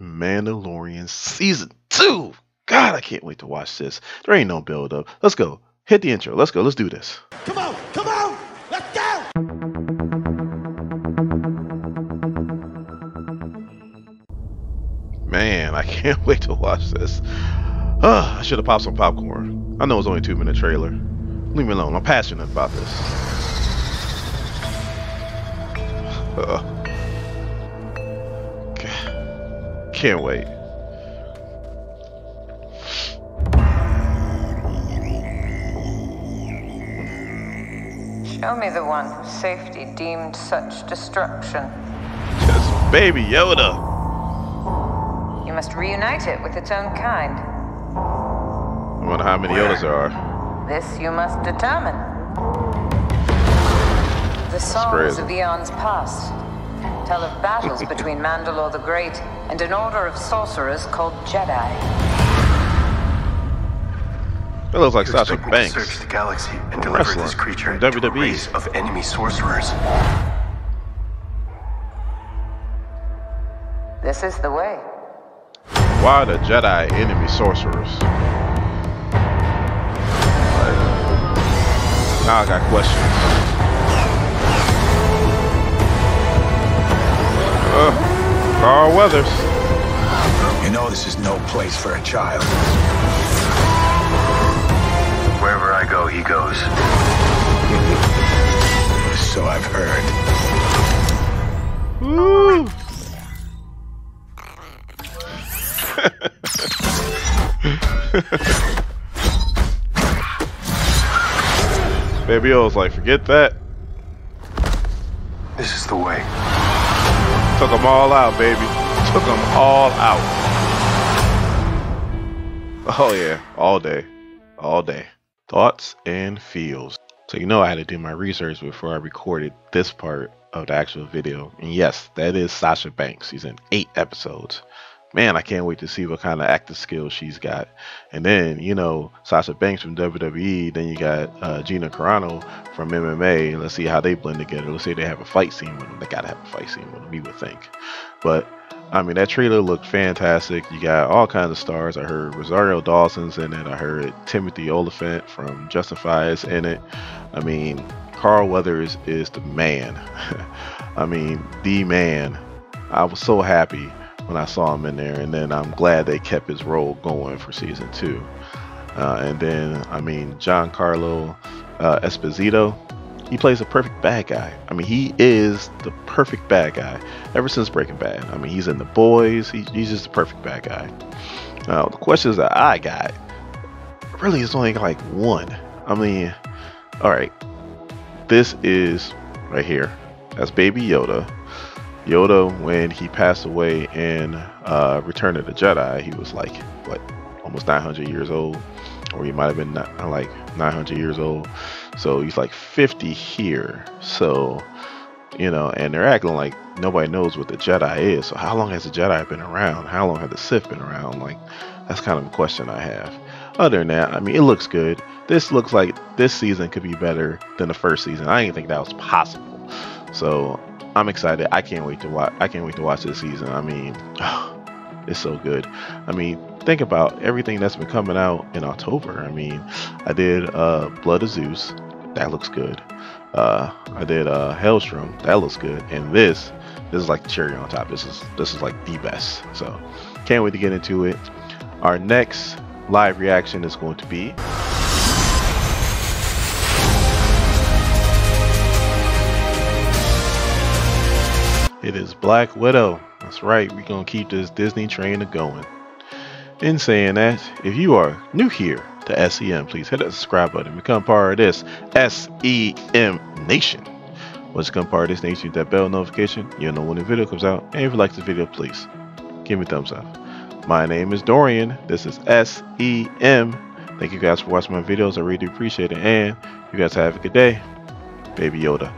Mandalorian season two. God, I can't wait to watch this. There ain't no build up. Let's go. Hit the intro. Let's go. Let's do this. Come on, come on, let's go! Man, I can't wait to watch this. Uh, I should have popped some popcorn. I know it's only a two minute trailer. Leave me alone. I'm passionate about this. Uh, can't wait. Show me the one whose safety deemed such destruction. Just baby Yoda. You must reunite it with its own kind. I wonder how many Yodas there are. This you must determine. The songs of eons past tell of battles between Mandalore the Great and an order of sorcerers called Jedi. That looks like You Sasha expect to Banks. search the galaxy and deliver Wrestler this creature from to a race of enemy sorcerers. This is the way. Why the Jedi enemy sorcerers? Like, now I got questions. Uh, Carl Weathers. You know this is no place for a child. Wherever I go, he goes. So I've heard. Woo! Baby I was like, forget that. This is the way. Took them all out, baby. Took them all out. Oh yeah, all day, all day. Thoughts and feels. So you know I had to do my research before I recorded this part of the actual video. And yes, that is Sasha Banks. She's in eight episodes. Man, I can't wait to see what kind of acting skills she's got. And then, you know, Sasha Banks from WWE. Then you got uh, Gina Carano from MMA. Let's see how they blend together. Let's say they have a fight scene with them. They gotta have a fight scene with them, you would think. But I mean, that trailer looked fantastic. You got all kinds of stars. I heard Rosario Dawson's in it. I heard Timothy Olyphant from Justify is in it. I mean, Carl Weathers is the man. I mean, the man. I was so happy when I saw him in there, and then I'm glad they kept his role going for season two. Uh, and then, I mean, Giancarlo uh, Esposito, he plays a perfect bad guy. I mean, he is the perfect bad guy ever since Breaking Bad. I mean, he's in The Boys. He, he's just the perfect bad guy. Now, the questions that I got really is only like one. I mean, all right, this is right here. That's Baby Yoda. Yoda, when he passed away in uh, Return of the Jedi, he was like what, almost 900 years old, or he might have been not, like 900 years old. So he's like 50 here. So you know, and they're acting like nobody knows what the Jedi is. So how long has the Jedi been around? How long have the Sith been around? Like that's kind of a question I have. Other than that, I mean, it looks good. This looks like this season could be better than the first season. I didn't think that was possible. So I'm excited. I can't wait to watch. I can't wait to watch this season. I mean, it's so good. I mean, think about everything that's been coming out in October. I mean, I did uh, Blood of Zeus. That looks good. Uh, I did uh, Helstrom. That looks good. And this, this is like the cherry on top. This is this is like the best. So can't wait to get into it. Our next live reaction is going to be It is Black Widow. That's right, we're going to keep this Disney train going. In saying that, if you are new here to SEM, please hit that subscribe button. Become part of this SEM Nation. Once you become part of this nation, hit that bell notification. You'll know when the video comes out. And if you like the video, please give me a thumbs up. My name is Dorian. This is SEM. Thank you guys for watching my videos. I really do appreciate it. And you guys have a good day. Baby Yoda.